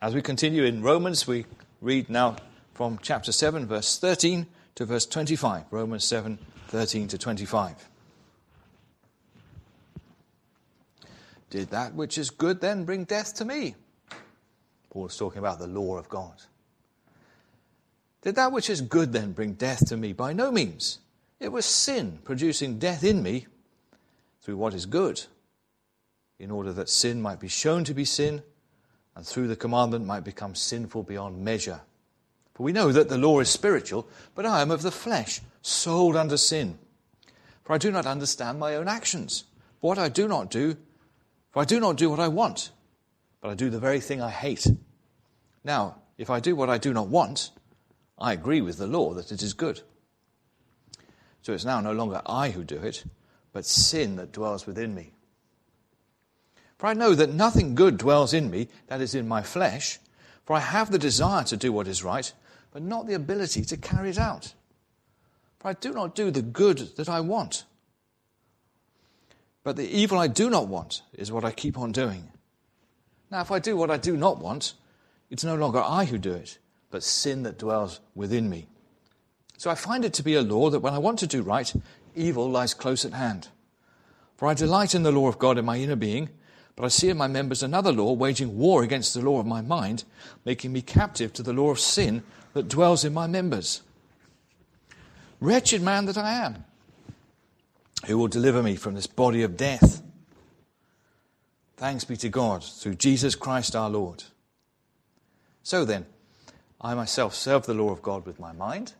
As we continue in Romans, we read now from chapter 7, verse 13 to verse 25. Romans 7, 13 to 25. Did that which is good then bring death to me? Paul is talking about the law of God. Did that which is good then bring death to me? By no means. It was sin producing death in me through what is good, in order that sin might be shown to be sin, and through the commandment might become sinful beyond measure. For we know that the law is spiritual, but I am of the flesh, sold under sin. For I do not understand my own actions. What I do not do, for I do not do what I want, but I do the very thing I hate. Now, if I do what I do not want, I agree with the law that it is good. So it's now no longer I who do it, but sin that dwells within me. For I know that nothing good dwells in me, that is in my flesh, for I have the desire to do what is right, but not the ability to carry it out. For I do not do the good that I want. But the evil I do not want is what I keep on doing. Now, if I do what I do not want, it's no longer I who do it, but sin that dwells within me. So I find it to be a law that when I want to do right, evil lies close at hand. For I delight in the law of God in my inner being, but I see in my members another law waging war against the law of my mind, making me captive to the law of sin that dwells in my members. Wretched man that I am, who will deliver me from this body of death? Thanks be to God through Jesus Christ our Lord. So then, I myself serve the law of God with my mind,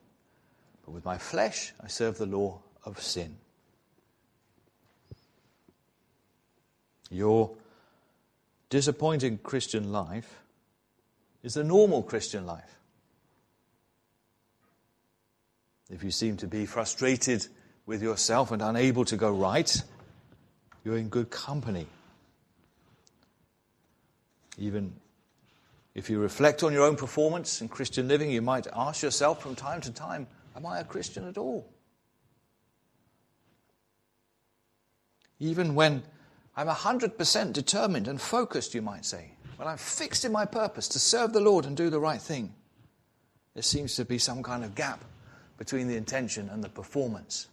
but with my flesh I serve the law of sin. Your disappointing Christian life is the normal Christian life. If you seem to be frustrated with yourself and unable to go right, you're in good company. Even if you reflect on your own performance in Christian living, you might ask yourself from time to time, Am I a Christian at all? Even when I'm 100% determined and focused, you might say, when I'm fixed in my purpose to serve the Lord and do the right thing, there seems to be some kind of gap between the intention and the performance.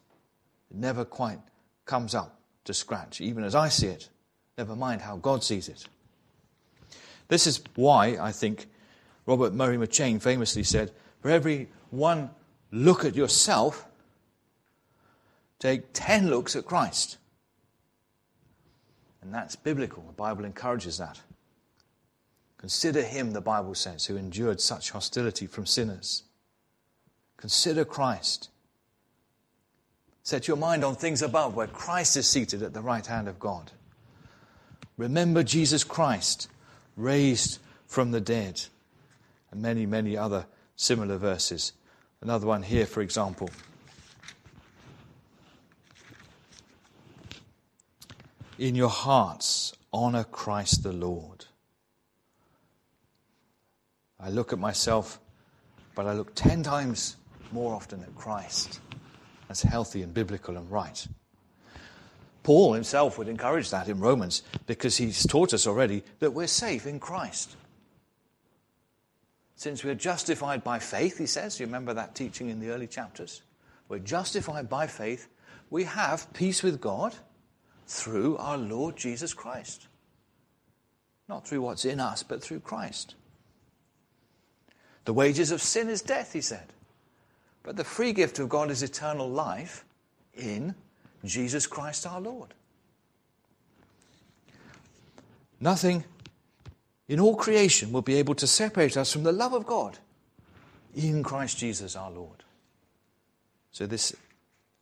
It never quite comes up to scratch, even as I see it, never mind how God sees it. This is why I think Robert Murray M'Cheyne famously said, For every one look at yourself, take 10 looks at Christ. And that's biblical. The Bible encourages that. Consider him, the Bible says, who endured such hostility from sinners. Consider Christ. Set your mind on things above, where Christ is seated at the right hand of God. Remember Jesus Christ, raised from the dead. And many, many other similar verses. Another one here, for example. In your hearts, honor Christ the Lord. I look at myself, but I look ten times more often at Christ as healthy and biblical and right. Paul himself would encourage that in Romans because he's taught us already that we're safe in Christ. Since we're justified by faith, he says, you remember that teaching in the early chapters? We're justified by faith. We have peace with God through our Lord Jesus Christ. Not through what's in us, but through Christ. The wages of sin is death, he said. But the free gift of God is eternal life in Jesus Christ our Lord. Nothing in all creation will be able to separate us from the love of God in Christ Jesus our Lord. So, this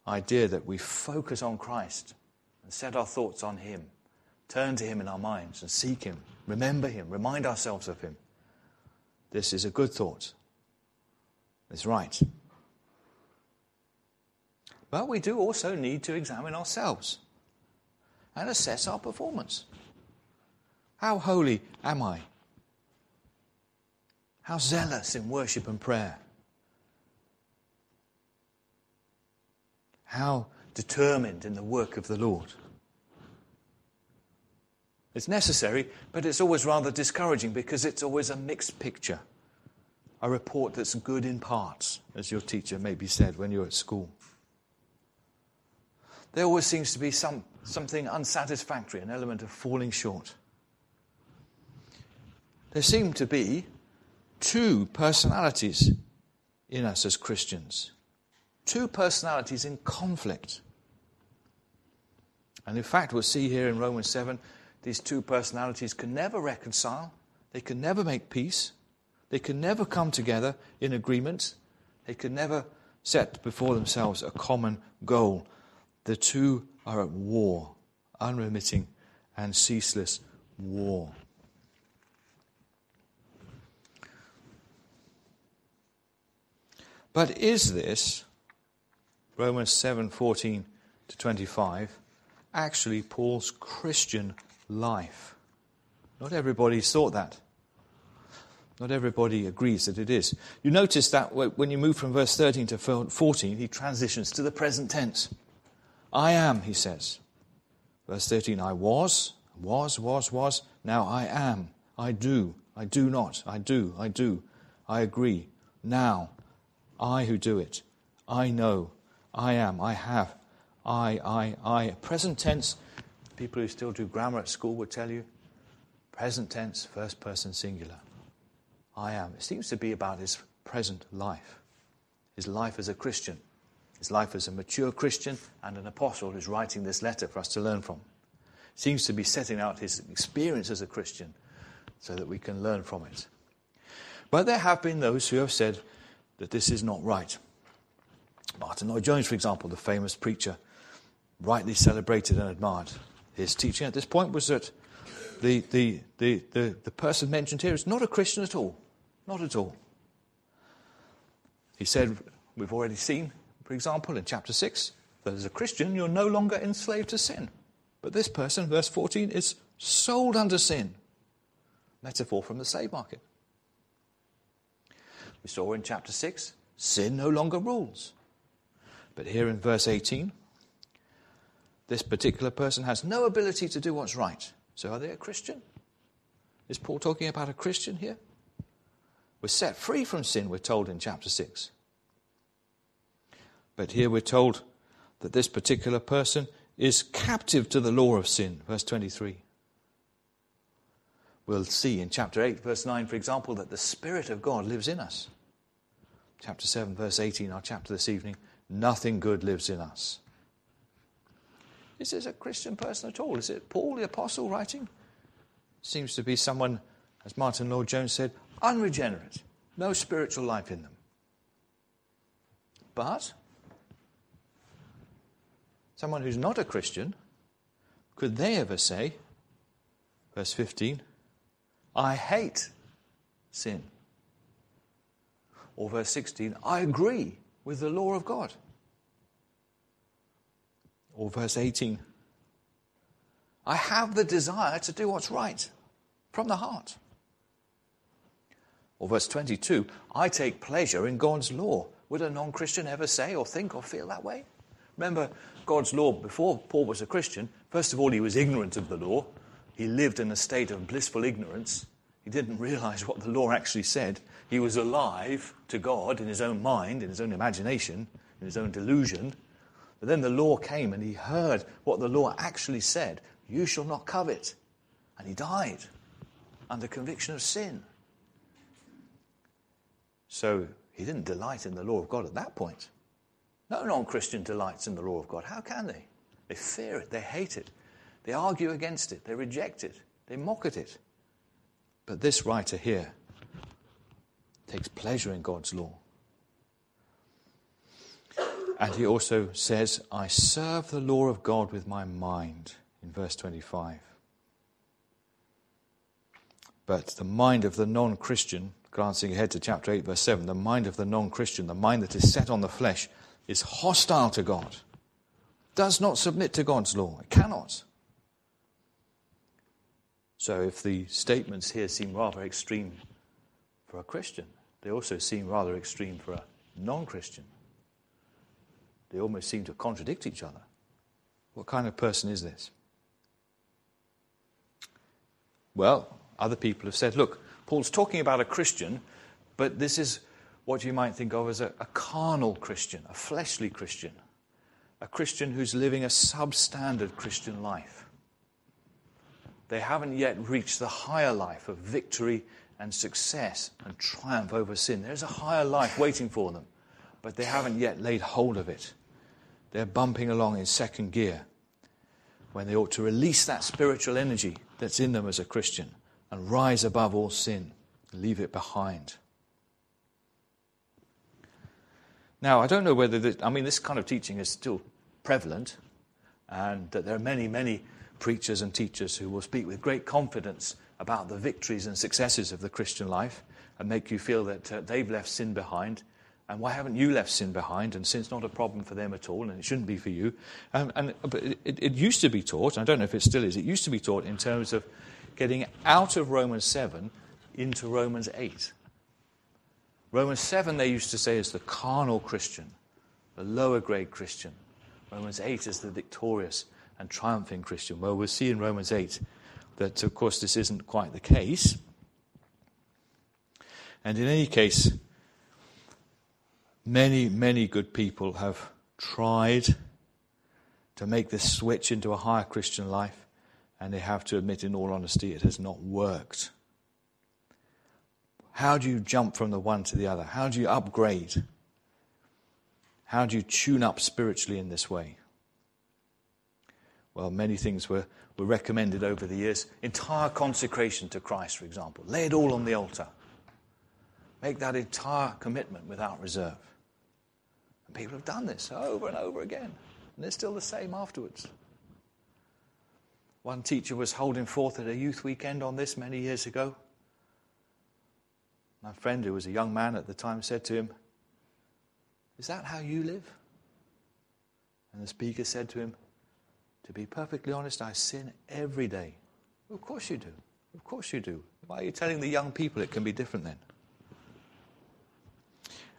idea that we focus on Christ and set our thoughts on Him, turn to Him in our minds and seek Him, remember Him, remind ourselves of Him, this is a good thought. It's right. But we do also need to examine ourselves and assess our performance. How holy am I? How zealous in worship and prayer? How determined in the work of the Lord? It's necessary, but it's always rather discouraging because it's always a mixed picture. A report that's good in parts, as your teacher maybe said when you were at school. There always seems to be some, something unsatisfactory, an element of falling short. There seem to be two personalities in us as Christians, two personalities in conflict. And in fact, we'll see here in Romans 7 these two personalities can never reconcile, they can never make peace, they can never come together in agreement, they can never set before themselves a common goal. The two are at war, unremitting and ceaseless war. But is this, Romans 7:14 to 25, actually Paul's Christian life. Not everybody thought that. Not everybody agrees that it is. You notice that when you move from verse 13 to 14, he transitions to the present tense. I am, he says. Verse 13, I was, was, was, was. Now I am. I do. I do not. I do. I do. I agree. Now. I who do it. I know. I am. I have. I, I, I. Present tense People who still do grammar at school would tell you present tense, first person singular. I am. It seems to be about his present life, his life as a Christian, his life as a mature Christian and an apostle who's writing this letter for us to learn from. Seems to be setting out his experience as a Christian so that we can learn from it. But there have been those who have said that this is not right. Martyn Lloyd-Jones, for example, the famous preacher, rightly celebrated and admired, his teaching at this point was that the, the, the, the, the person mentioned here is not a Christian at all. Not at all. He said, we've already seen, for example, in chapter 6, that as a Christian, you're no longer enslaved to sin. But this person, verse 14, is sold under sin. Metaphor from the slave market. We saw in chapter 6, sin no longer rules. But here in verse 18, this particular person has no ability to do what's right. So are they a Christian? Is Paul talking about a Christian here? We're set free from sin, we're told in chapter 6. But here we're told that this particular person is captive to the law of sin, verse 23. We'll see in chapter 8, verse 9, for example, that the Spirit of God lives in us. Chapter 7, verse 18, our chapter this evening, nothing good lives in us. Is this a Christian person at all? Is it Paul the Apostle writing? Seems to be someone, as Martyn Lloyd-Jones said, unregenerate, no spiritual life in them. But someone who's not a Christian, could they ever say, verse 15, I hate sin? Or verse 16, I agree with the law of God. Or verse 18 I have the desire to do what's right from the heart. Or verse 22 I take pleasure in God's law. Would a non Christian ever say or think or feel that way? Remember, God's law, before Paul was a Christian, first of all, he was ignorant of the law. He lived in a state of blissful ignorance. He didn't realize what the law actually said. He was alive to God in his own mind, in his own imagination, in his own delusion. But then the law came and he heard what the law actually said You shall not covet. And he died under conviction of sin. So he didn't delight in the law of God at that point. No non Christian delights in the law of God. How can they? They fear it, they hate it, they argue against it, they reject it, they mock at it. But this writer here takes pleasure in God's law. And he also says, I serve the law of God with my mind, in verse 25. But the mind of the non Christian, glancing ahead to chapter 8, verse 7, the mind of the non Christian, the mind that is set on the flesh, is hostile to God, does not submit to God's law. It cannot. So if the statements here seem rather extreme for a Christian, they also seem rather extreme for a non Christian. They almost seem to contradict each other. What kind of person is this? Well, other people have said, look, Paul's talking about a Christian, but this is what you might think of as a, a carnal Christian, a fleshly Christian, a Christian who's living a substandard Christian life. They haven't yet reached the higher life of victory and success and triumph over sin. There's a higher life waiting for them, but they haven't yet laid hold of it. They're bumping along in second gear when they ought to release that spiritual energy that's in them as a Christian and rise above all sin, leave it behind. Now, I don't know whether, this, I mean, this kind of teaching is still prevalent, and that there are many, many preachers and teachers who will speak with great confidence about the victories and successes of the Christian life and make you feel that uh, they've left sin behind. And why haven't you left sin behind? And sin's not a problem for them at all, and it shouldn't be for you. Um, and but it, it, used to be taught, I don't know if it still is, it used to be taught in terms of getting out of Romans 7 into Romans 8. Romans 7, they used to say, is the carnal Christian, the lower grade Christian. Romans 8 is the victorious and triumphing Christian. Well, we'll see in Romans 8 that, of course, this isn't quite the case. And in any case, many, many good people have tried to make this switch into a higher Christian life, and they have to admit, in all honesty, it has not worked. How do you jump from the one to the other? How do you upgrade? How do you tune up spiritually in this way? Well, many things were, were recommended over the years. Entire consecration to Christ, for example. Lay it all on the altar. Make that entire commitment without reserve. People have done this over and over again. And they're still the same afterwards. One teacher was holding forth at a youth weekend on this many years ago. My friend, who was a young man at the time, said to him, Is that how you live? And the speaker said to him, To be perfectly honest, I sin every day. Of course you do. Of course you do. Why are you telling the young people it can be different then?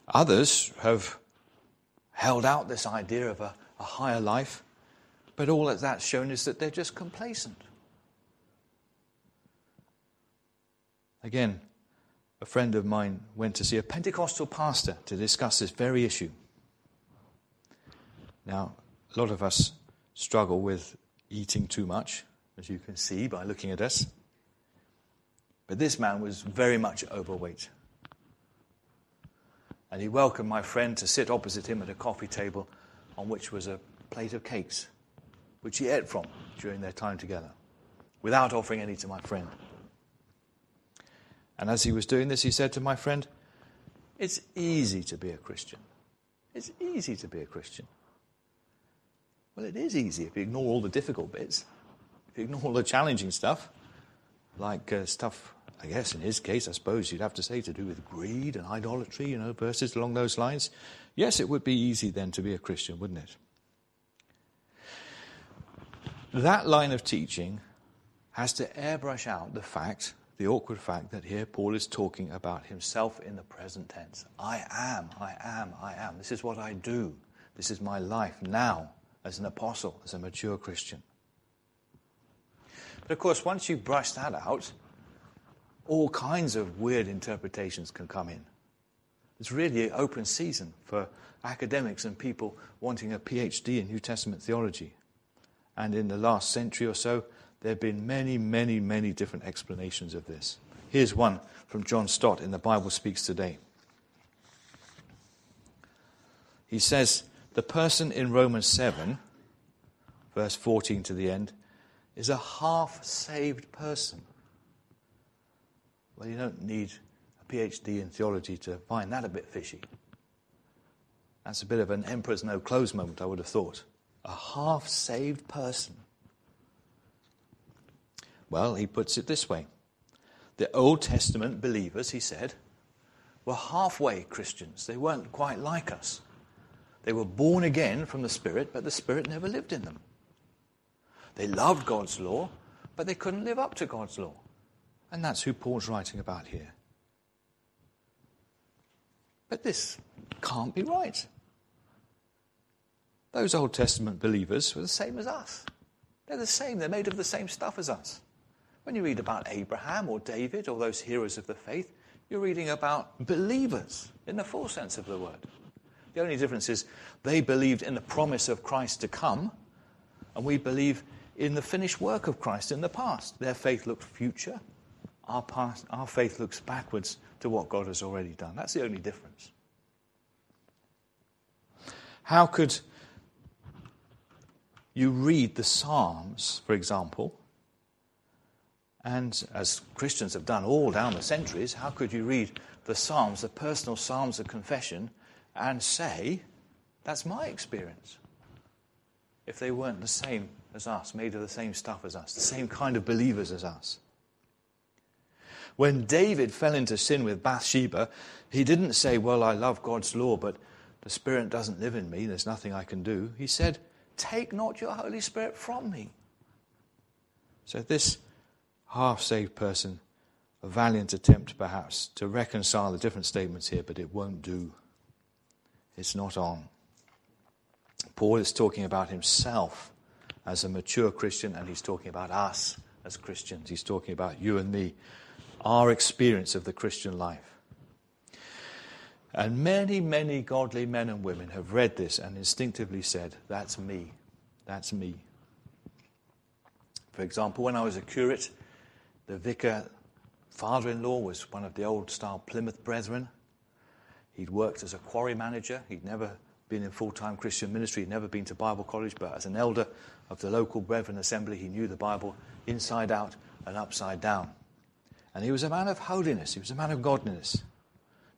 Others have held out this idea of a, a higher life, but all that that's shown is that they're just complacent. Again, a friend of mine went to see a Pentecostal pastor to discuss this very issue. Now, a lot of us struggle with eating too much, as you can see by looking at us. But this man was very much overweight. And he welcomed my friend to sit opposite him at a coffee table on which was a plate of cakes, which he ate from during their time together, without offering any to my friend. And as he was doing this, he said to my friend, It's easy to be a Christian. It's easy to be a Christian. Well, it is easy if you ignore all the difficult bits, if you ignore all the challenging stuff, like uh, stuff, I guess in his case, I suppose you'd have to say to do with greed and idolatry, you know, verses along those lines. Yes, it would be easy then to be a Christian, wouldn't it? That line of teaching has to airbrush out the fact the awkward fact that here Paul is talking about himself in the present tense. I am, I am, I am. This is what I do. This is my life now as an apostle, as a mature Christian. But of course, once you brush that out, all kinds of weird interpretations can come in. It's really an open season for academics and people wanting a PhD in New Testament theology. And in the last century or so, there have been many, many, many different explanations of this. Here's one from John Stott in The Bible Speaks Today. He says, The person in Romans 7, verse 14 to the end, is a half saved person. Well, you don't need a PhD in theology to find that a bit fishy. That's a bit of an emperor's no clothes moment, I would have thought. A half saved person. Well, he puts it this way the Old Testament believers, he said, were halfway Christians. They weren't quite like us. They were born again from the Spirit, but the Spirit never lived in them. They loved God's law, but they couldn't live up to God's law. And that's who Paul's writing about here. But this can't be right. Those Old Testament believers were the same as us. They're the same, they're made of the same stuff as us. When you read about Abraham or David or those heroes of the faith, you're reading about believers in the full sense of the word. The only difference is they believed in the promise of Christ to come, and we believe in the finished work of Christ in the past. Their faith looked future, our, past, our faith looks backwards to what God has already done. That's the only difference. How could you read the Psalms, for example, and as Christians have done all down the centuries, how could you read the Psalms, the personal Psalms of confession, and say, that's my experience? If they weren't the same as us, made of the same stuff as us, the same kind of believers as us. When David fell into sin with Bathsheba, he didn't say, Well, I love God's law, but the Spirit doesn't live in me. There's nothing I can do. He said, Take not your Holy Spirit from me. So, this half saved person, a valiant attempt perhaps to reconcile the different statements here, but it won't do. It's not on. Paul is talking about himself as a mature Christian, and he's talking about us as Christians. He's talking about you and me, our experience of the Christian life. And many, many godly men and women have read this and instinctively said, That's me. That's me. For example, when I was a curate, the vicar father in law was one of the old style Plymouth Brethren. He'd worked as a quarry manager. He'd never been in full time Christian ministry. He'd never been to Bible college, but as an elder of the local Brethren assembly, he knew the Bible inside out and upside down. And he was a man of holiness, he was a man of godliness,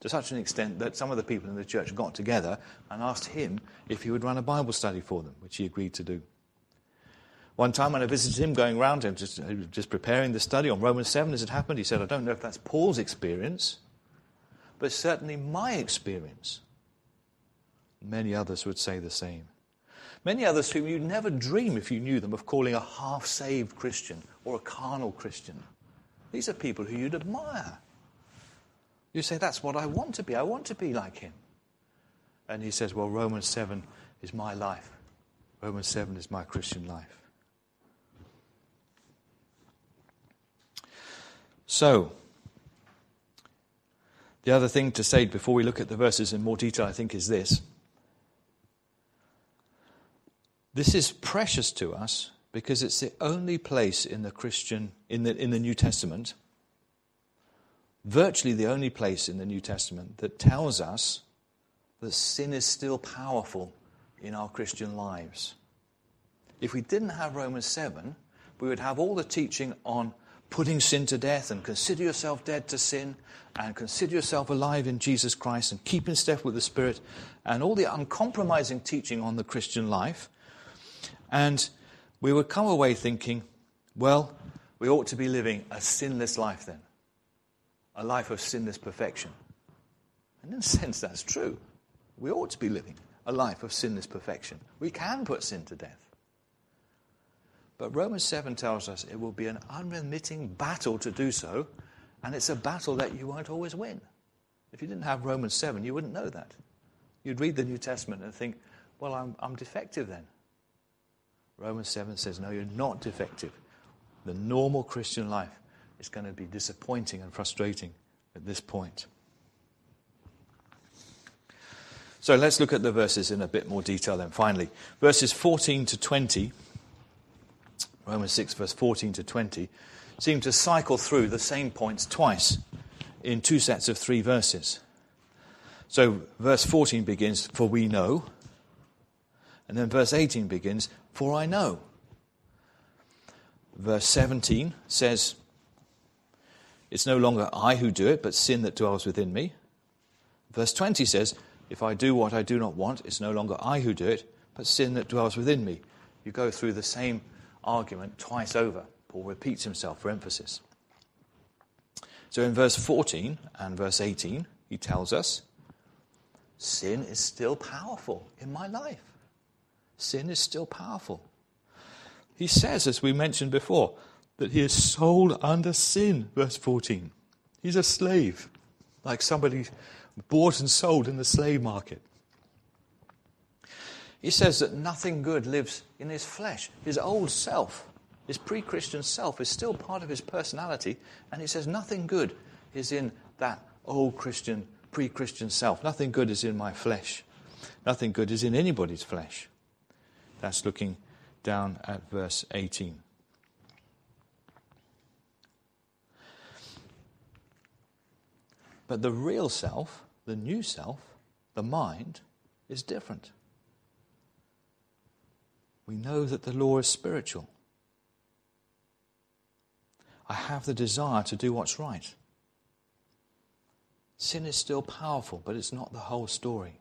to such an extent that some of the people in the church got together and asked him if he would run a Bible study for them, which he agreed to do. One time when I visited him going around him, just, just preparing the study on Romans 7 as it happened, he said, I don't know if that's Paul's experience, but certainly my experience. Many others would say the same. Many others whom you'd never dream if you knew them of calling a half saved Christian or a carnal Christian. These are people who you'd admire. You say, That's what I want to be. I want to be like him. And he says, Well, Romans 7 is my life. Romans 7 is my Christian life. So, the other thing to say before we look at the verses in more detail, I think, is this. This is precious to us because it's the only place in the Christian, in the, in the New Testament, virtually the only place in the New Testament that tells us that sin is still powerful in our Christian lives. If we didn't have Romans 7, we would have all the teaching on putting sin to death and consider yourself dead to sin and consider yourself alive in Jesus Christ and keep in step with the Spirit and all the uncompromising teaching on the Christian life. And we would come away thinking, well, we ought to be living a sinless life then, a life of sinless perfection. And in a sense, that's true. We ought to be living a life of sinless perfection. We can put sin to death. But Romans 7 tells us it will be an unremitting battle to do so, and it's a battle that you won't always win. If you didn't have Romans 7, you wouldn't know that. You'd read the New Testament and think, well, I'm, I'm defective then. Romans 7 says, no, you're not defective. The normal Christian life is going to be disappointing and frustrating at this point. So let's look at the verses in a bit more detail then, finally. Verses 14 to 20 Romans 6, verse 14 to 20, seem to cycle through the same points twice in two sets of three verses. So, verse 14 begins, For we know. And then verse 18 begins, For I know. Verse 17 says, It's no longer I who do it, but sin that dwells within me. Verse 20 says, If I do what I do not want, it's no longer I who do it, but sin that dwells within me. You go through the same argument twice over. Paul repeats himself for emphasis. So in verse 14 and verse 18, he tells us sin is still powerful in my life. Sin is still powerful. He says, as we mentioned before, that he is sold under sin, verse 14. He's a slave, like somebody bought and sold in the slave market. He says that nothing good lives in his flesh, his old self. His pre Christian self is still part of his personality, and he says nothing good is in that old Christian, pre Christian self. Nothing good is in my flesh. Nothing good is in anybody's flesh. That's looking down at verse 18. But the real self, the new self, the mind, is different. We know that the law is spiritual. I have the desire to do what's right. Sin is still powerful, but it's not the whole story.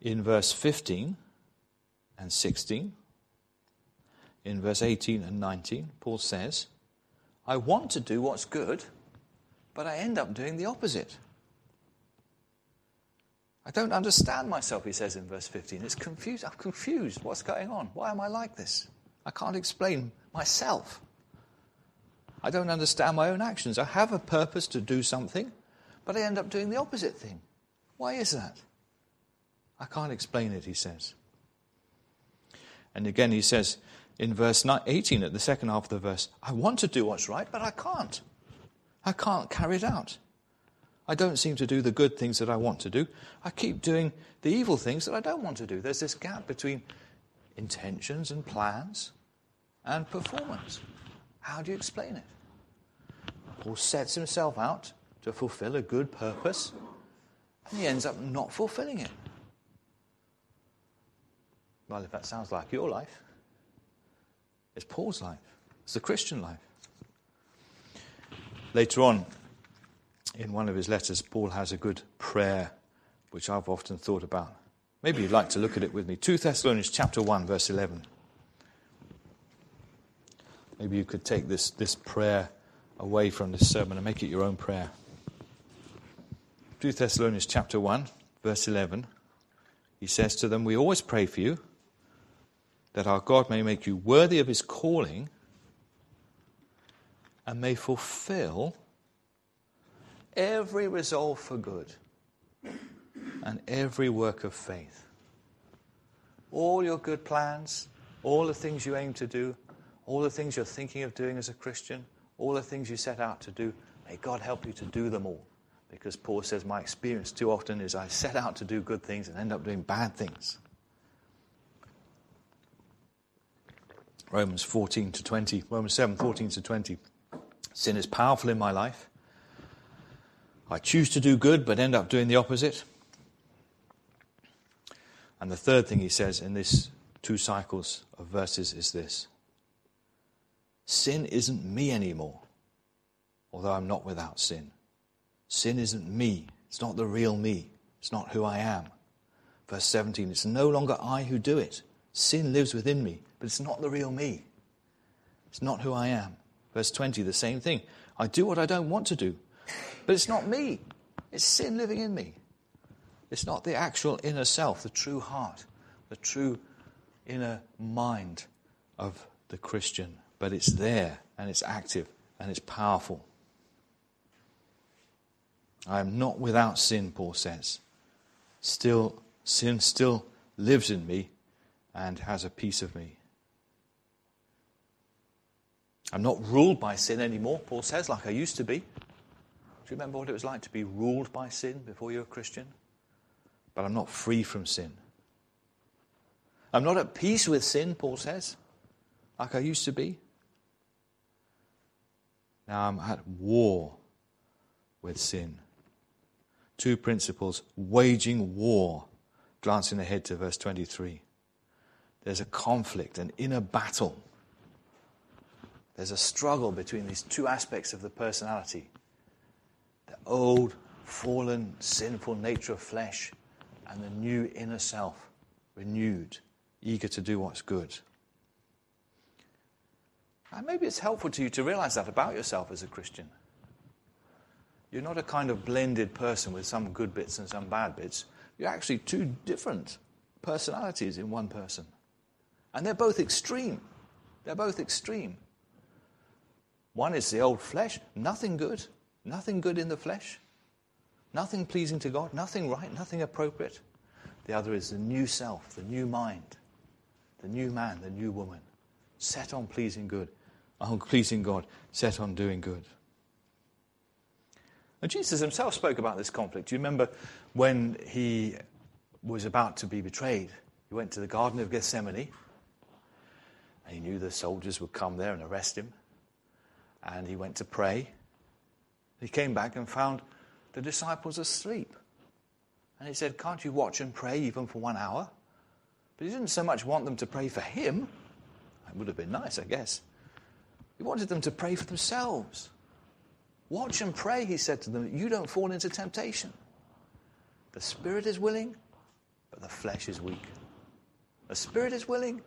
In verse 15 and 16, in verse 18 and 19, Paul says, I want to do what's good, but I end up doing the opposite. I don't understand myself, he says in verse 15. It's confused. I'm confused. What's going on? Why am I like this? I can't explain myself. I don't understand my own actions. I have a purpose to do something, but I end up doing the opposite thing. Why is that? I can't explain it, he says. And again, he says, in verse 18, at the second half of the verse, I want to do what's right, but I can't. I can't carry it out. I don't seem to do the good things that I want to do. I keep doing the evil things that I don't want to do. There's this gap between intentions and plans and performance. How do you explain it? Paul sets himself out to fulfill a good purpose, and he ends up not fulfilling it. Well, if that sounds like your life, it's Paul's life, it's the Christian life. Later on, in one of his letters, Paul has a good prayer which I've often thought about. Maybe you'd like to look at it with me. 2 Thessalonians chapter 1, verse 11. Maybe you could take this, this prayer away from this sermon and make it your own prayer. 2 Thessalonians chapter 1, verse 11. He says to them, We always pray for you that our God may make you worthy of his calling and may fulfill every resolve for good and every work of faith. All your good plans, all the things you aim to do, all the things you're thinking of doing as a Christian, all the things you set out to do, may God help you to do them all. Because Paul says, My experience too often is I set out to do good things and end up doing bad things. Romans 14 to 20, Romans 7, 14 to 20. Sin is powerful in my life. I choose to do good, but end up doing the opposite. And the third thing he says in this two cycles of verses is this Sin isn't me anymore, although I'm not without sin. Sin isn't me. It's not the real me. It's not who I am. Verse 17 It's no longer I who do it. Sin lives within me but it's not the real me. It's not who I am. Verse 20, the same thing. I do what I don't want to do, but it's not me. It's sin living in me. It's not the actual inner self, the true heart, the true inner mind of the Christian, but it's there and it's active and it's powerful. I am not without sin, Paul says. Still, sin still lives in me and has a piece of me. I'm not ruled by sin anymore, Paul says, like I used to be. Do you remember what it was like to be ruled by sin before you were a Christian? But I'm not free from sin. I'm not at peace with sin, Paul says, like I used to be. Now I'm at war with sin. Two principles waging war. Glancing ahead to verse 23. There's a conflict, an inner battle there's a struggle between these two aspects of the personality the old, fallen, sinful nature of flesh, and the new inner self, renewed, eager to do what's good. And maybe it's helpful to you to realize that about yourself as a Christian. You're not a kind of blended person with some good bits and some bad bits. You're actually two different personalities in one person. And they're both extreme. They're both extreme. One is the old flesh, nothing good, nothing good in the flesh, nothing pleasing to God, nothing right, nothing appropriate. The other is the new self, the new mind, the new man, the new woman, set on pleasing good, on pleasing God, set on doing good. And Jesus himself spoke about this conflict. Do you remember when he was about to be betrayed? He went to the Garden of Gethsemane, and he knew the soldiers would come there and arrest him. And he went to pray. He came back and found the disciples asleep. And he said, Can't you watch and pray even for one hour? But he didn't so much want them to pray for him. It would have been nice, I guess. He wanted them to pray for themselves. Watch and pray, he said to them, you don't fall into temptation. The spirit is willing, but the flesh is weak. The spirit is willing,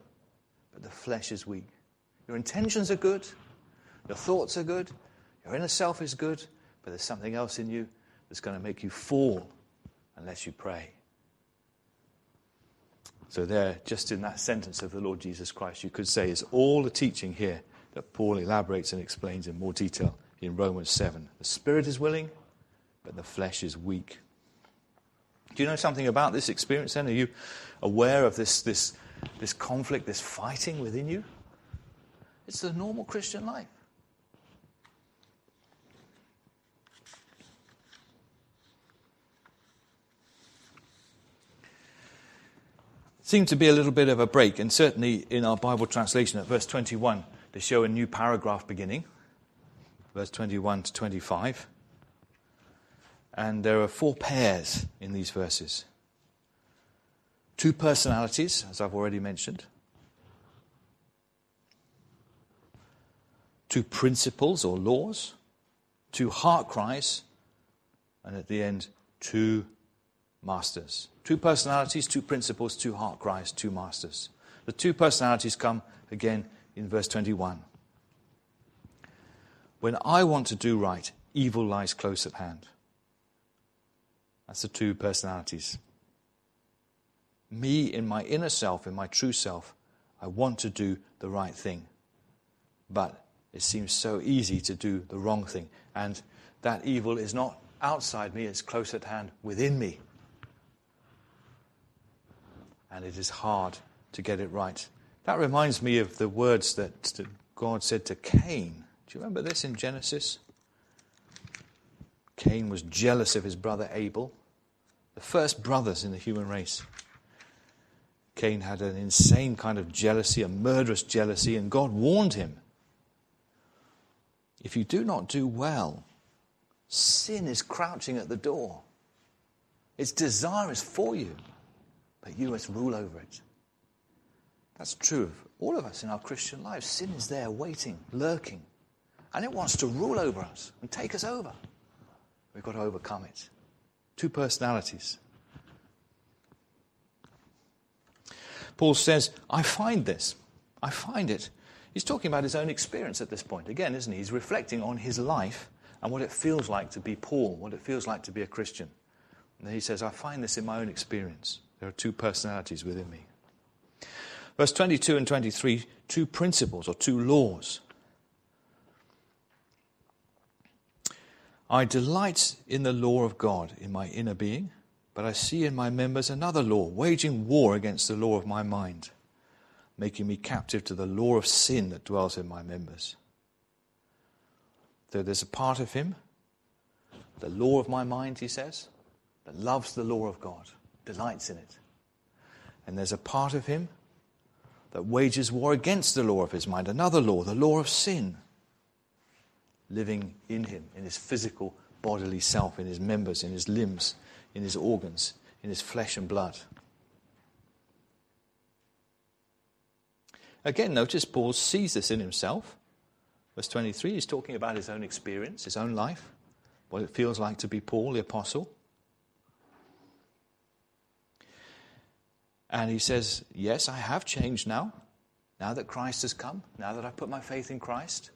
but the flesh is weak. Your intentions are good, your thoughts are good, your inner self is good, but there's something else in you that's going to make you fall unless you pray. So, there, just in that sentence of the Lord Jesus Christ, you could say is all the teaching here that Paul elaborates and explains in more detail in Romans 7. The spirit is willing, but the flesh is weak. Do you know something about this experience then? Are you aware of this, this, this conflict, this fighting within you? It's the normal Christian life. Seemed to be a little bit of a break, and certainly in our Bible translation at verse 21, they show a new paragraph beginning verse 21 to 25. And there are four pairs in these verses two personalities, as I've already mentioned, two principles or laws, two heart cries, and at the end, two masters. Two personalities, two principles, two heart cries, two masters. The two personalities come again in verse 21. When I want to do right, evil lies close at hand. That's the two personalities. Me, in my inner self, in my true self, I want to do the right thing. But it seems so easy to do the wrong thing. And that evil is not outside me, it's close at hand within me. And it is hard to get it right. That reminds me of the words that God said to Cain do you remember this in Genesis? Cain was jealous of his brother Abel, the first brothers in the human race. Cain had an insane kind of jealousy, a murderous jealousy, and God warned him if you do not do well, sin is crouching at the door. Its desire is for you, but you must rule over it. That's true of all of us in our Christian lives. Sin is there waiting, lurking. And it wants to rule over us and take us over. We've got to overcome it. Two personalities. Paul says, I find this. I find it. He's talking about his own experience at this point, again, isn't he? He's reflecting on his life and what it feels like to be Paul, what it feels like to be a Christian. And he says, I find this in my own experience. There are two personalities within me. Verse 22 and 23, two principles or two laws. I delight in the law of God in my inner being, but I see in my members another law, waging war against the law of my mind, making me captive to the law of sin that dwells in my members. So there's a part of him, the law of my mind, he says, that loves the law of God, delights in it. And there's a part of him that wages war against the law of his mind, another law, the law of sin living in him, in his physical bodily self, in his members, in his limbs, in his organs, in his flesh and blood. Again, notice Paul sees this in himself. Verse 23, he's talking about his own experience, his own life, what it feels like to be Paul, the apostle. And he says, Yes, I have changed now. Now that Christ has come, now that I've put my faith in Christ,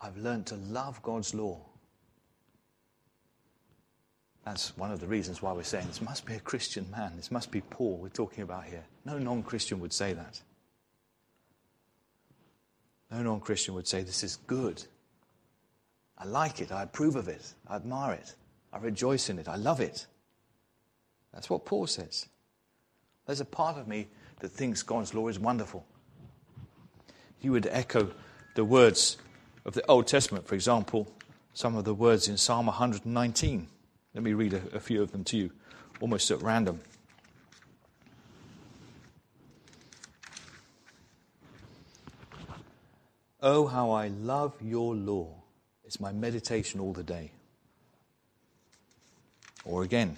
I've learned to love God's law. That's one of the reasons why we're saying this must be a Christian man. This must be Paul we're talking about here. No non Christian would say that. No non Christian would say this is good. I like it. I approve of it. I admire it. I rejoice in it. I love it. That's what Paul says. There's a part of me that thinks God's law is wonderful. You would echo the words of the Old Testament, for example, some of the words in Psalm 119. Let me read a, a few of them to you, almost at random. Oh, how I love your law. It's my meditation all the day. Or again,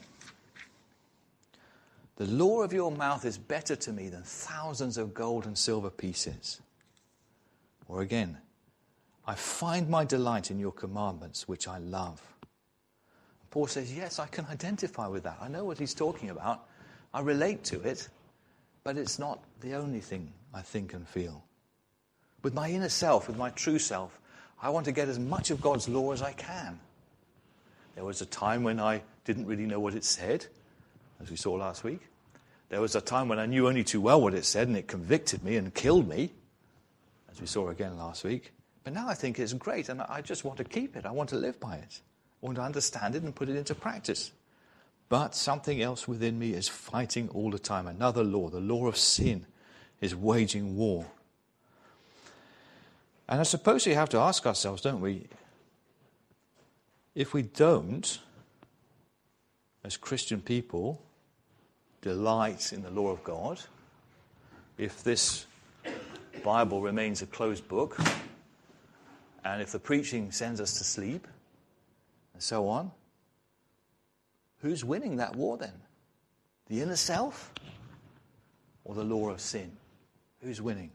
the law of your mouth is better to me than thousands of gold and silver pieces. Or again, I find my delight in your commandments, which I love. Paul says, Yes, I can identify with that. I know what he's talking about. I relate to it, but it's not the only thing I think and feel. With my inner self, with my true self, I want to get as much of God's law as I can. There was a time when I didn't really know what it said, as we saw last week. There was a time when I knew only too well what it said, and it convicted me and killed me, as we saw again last week. But now I think it's great, and I just want to keep it. I want to live by it. Want to understand it and put it into practice. But something else within me is fighting all the time. Another law, the law of sin, is waging war. And I suppose we have to ask ourselves, don't we? If we don't, as Christian people, delight in the law of God, if this Bible remains a closed book, and if the preaching sends us to sleep, and so on, who's winning that war then? The inner self or the law of sin? Who's winning?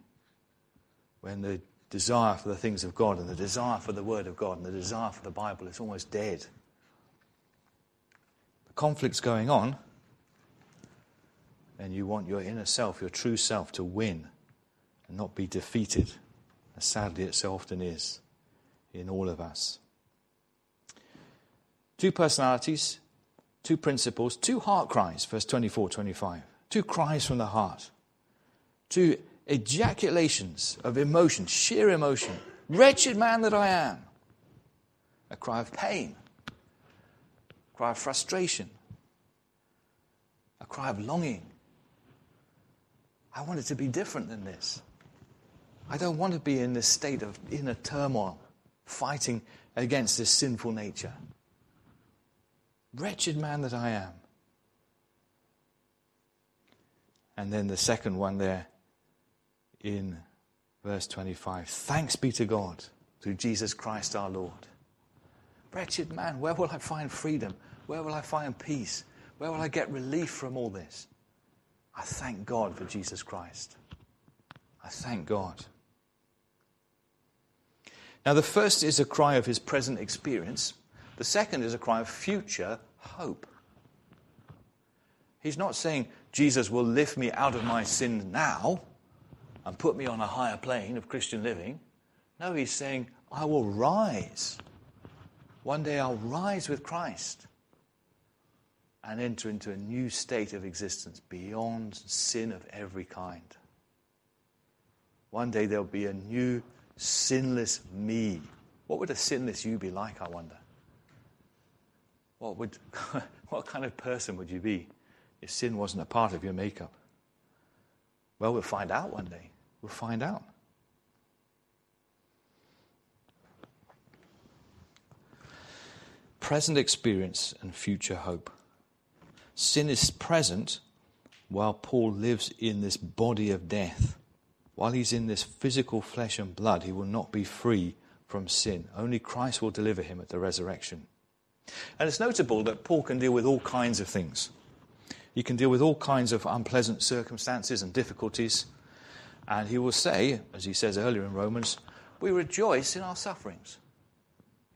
When the desire for the things of God and the desire for the Word of God and the desire for the Bible is almost dead. The conflict's going on, and you want your inner self, your true self, to win and not be defeated, as sadly it so often is in all of us. Two personalities, two principles, two heart cries, verse 24 25. Two cries from the heart. Two ejaculations of emotion, sheer emotion. Wretched man that I am. A cry of pain, a cry of frustration, a cry of longing. I want it to be different than this. I don't want to be in this state of inner turmoil, fighting against this sinful nature. Wretched man that I am. And then the second one there in verse 25 Thanks be to God through Jesus Christ our Lord. Wretched man, where will I find freedom? Where will I find peace? Where will I get relief from all this? I thank God for Jesus Christ. I thank God. Now, the first is a cry of his present experience, the second is a cry of future hope. He's not saying, Jesus will lift me out of my sin now and put me on a higher plane of Christian living. No, he's saying, I will rise. One day I'll rise with Christ and enter into a new state of existence beyond sin of every kind. One day there'll be a new sinless me. What would a sinless you be like, I wonder? What, would, what kind of person would you be if sin wasn't a part of your makeup? Well, we'll find out one day. We'll find out. Present experience and future hope. Sin is present while Paul lives in this body of death. While he's in this physical flesh and blood, he will not be free from sin. Only Christ will deliver him at the resurrection. And it's notable that Paul can deal with all kinds of things. He can deal with all kinds of unpleasant circumstances and difficulties. And he will say, as he says earlier in Romans, we rejoice in our sufferings.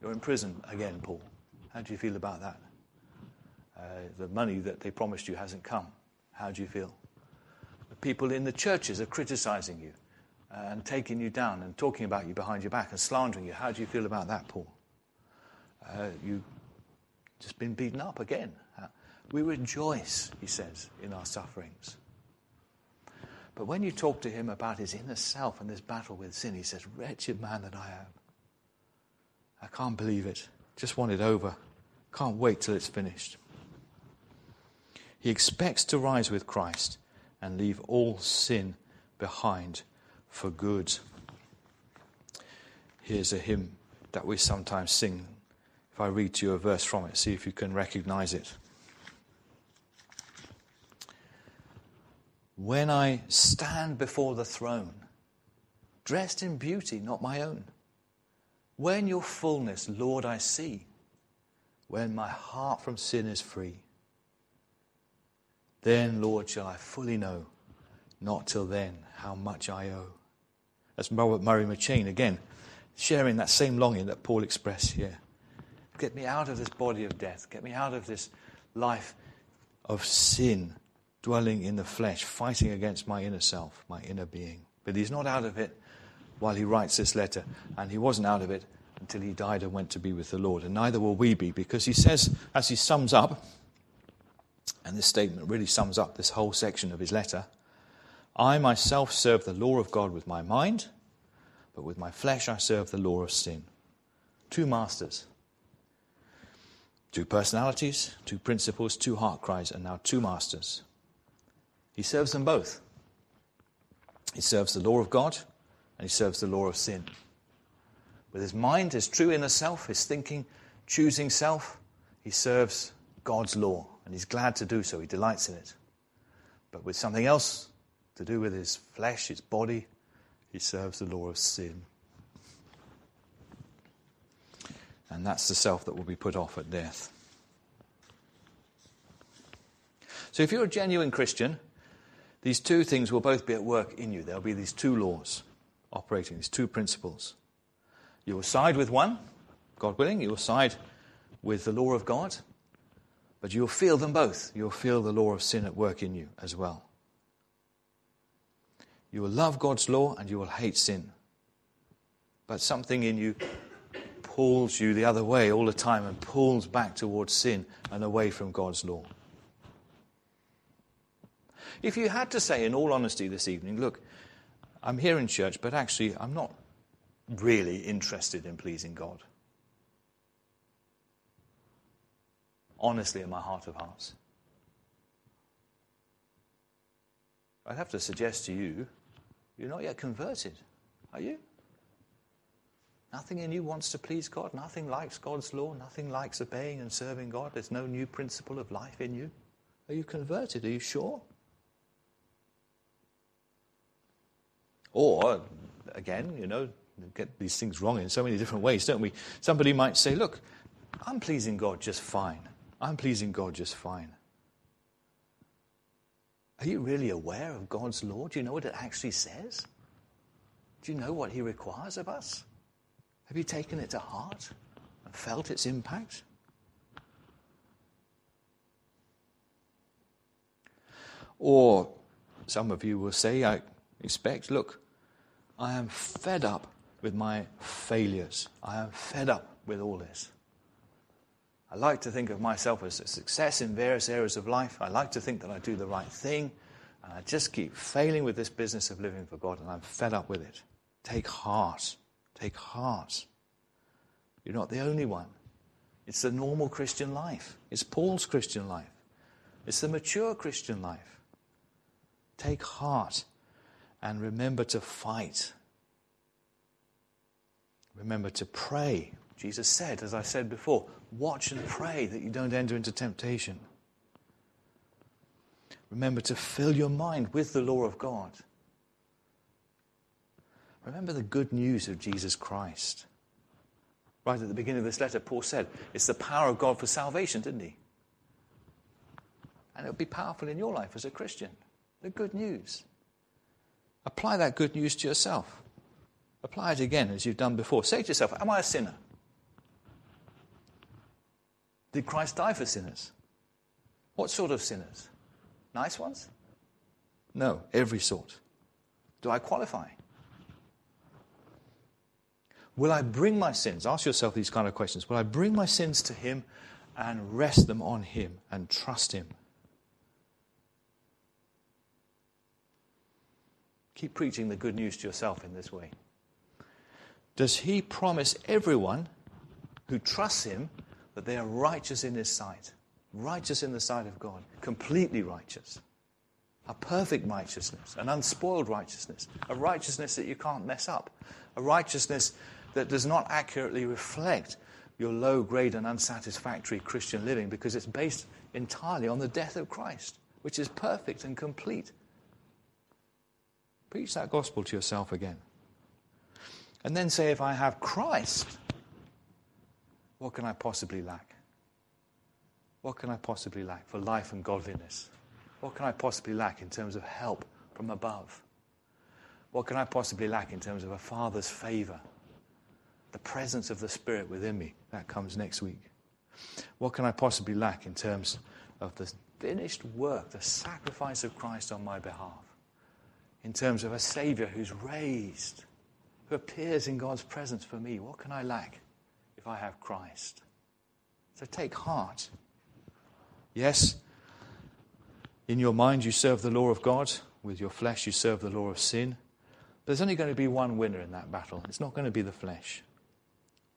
You're in prison again, Paul. How do you feel about that? Uh, the money that they promised you hasn't come. How do you feel? The people in the churches are criticizing you uh, and taking you down and talking about you behind your back and slandering you. How do you feel about that, Paul? Uh, you just been beaten up again. Uh, we rejoice, he says, in our sufferings. But when you talk to him about his inner self and this battle with sin, he says, Wretched man that I am. I can't believe it. Just want it over. Can't wait till it's finished. He expects to rise with Christ and leave all sin behind for good. Here's a hymn that we sometimes sing. If I read to you a verse from it, see if you can recognize it. When I stand before the throne, dressed in beauty not my own, when your fullness, Lord, I see, when my heart from sin is free, then, Lord, shall I fully know, not till then, how much I owe. That's Robert Murray McCheyne again, sharing that same longing that Paul expressed here. Get me out of this body of death. Get me out of this life of sin, dwelling in the flesh, fighting against my inner self, my inner being. But he's not out of it while he writes this letter, and he wasn't out of it until he died and went to be with the Lord. And neither will we be, because he says, as he sums up, and this statement really sums up this whole section of his letter I myself serve the law of God with my mind, but with my flesh I serve the law of sin. Two masters, two personalities, two principles, two heart cries, and now two masters. He serves them both. He serves the law of God and he serves the law of sin. With his mind, his true inner self, his thinking, choosing self, he serves God's law and he's glad to do so. He delights in it. But with something else to do with his flesh, his body, he serves the law of sin. And that's the self that will be put off at death. So if you're a genuine Christian, these two things will both be at work in you. There'll be these two laws operating, these two principles. You will side with one, God willing, you will side with the law of God, but you'll feel them both. You'll feel the law of sin at work in you as well. You will love God's law and you will hate sin. But something in you pulls you the other way all the time and pulls back towards sin and away from God's law. If you had to say, in all honesty, this evening, look, I'm here in church, but actually, I'm not really interested in pleasing God. Honestly, in my heart of hearts. I'd have to suggest to you you're not yet converted, are you? Nothing in you wants to please God. Nothing likes God's law. Nothing likes obeying and serving God. There's no new principle of life in you. Are you converted? Are you sure? Or, again, you know, get these things wrong in so many different ways, don't we? Somebody might say, Look, I'm pleasing God just fine. I'm pleasing God just fine. Are you really aware of God's law? Do you know what it actually says? Do you know what He requires of us? Have you taken it to heart and felt its impact? Or some of you will say, I expect, look, I am fed up with my failures. I am fed up with all this. I like to think of myself as a success in various areas of life. I like to think that I do the right thing. And I just keep failing with this business of living for God, and I'm fed up with it. Take heart. Take heart. You're not the only one. It's the normal Christian life, it's Paul's Christian life, it's the mature Christian life. Take heart and remember to fight. Remember to pray. Jesus said, as I said before, watch and pray that you don't enter into temptation. Remember to fill your mind with the law of God. Remember the good news of Jesus Christ. Right at the beginning of this letter, Paul said, It's the power of God for salvation, didn't he? And it'll be powerful in your life as a Christian. The good news. Apply that good news to yourself. Apply it again as you've done before. Say to yourself, Am I a sinner? Did Christ die for sinners? What sort of sinners? Nice ones? No, every sort. Do I qualify? Will I bring my sins? Ask yourself these kind of questions. Will I bring my sins to Him and rest them on Him and trust Him? Keep preaching the good news to yourself in this way. Does He promise everyone who trusts Him that they are righteous in His sight? Righteous in the sight of God, completely righteous. a perfect righteousness, an unspoiled righteousness, a righteousness that you can't mess up, a righteousness that does not accurately reflect your low grade and unsatisfactory Christian living because it's based entirely on the death of Christ, which is perfect and complete. Preach that gospel to yourself again. And then say, if I have Christ, what can I possibly lack? What can I possibly lack for life and godliness? What can I possibly lack in terms of help from above? What can I possibly lack in terms of a father's favor? The presence of the Spirit within me. That comes next week. What can I possibly lack in terms of the finished work, the sacrifice of Christ on my behalf? In terms of a Savior who's raised, who appears in God's presence for me? What can I lack if I have Christ? So take heart. Yes, in your mind, you serve the law of God. With your flesh, you serve the law of sin. There's only going to be one winner in that battle. It's not going to be the flesh.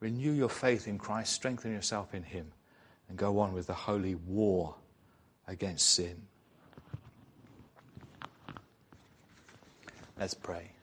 Renew your faith in Christ, strengthen yourself in Him, and go on with the holy war against sin. Let's pray.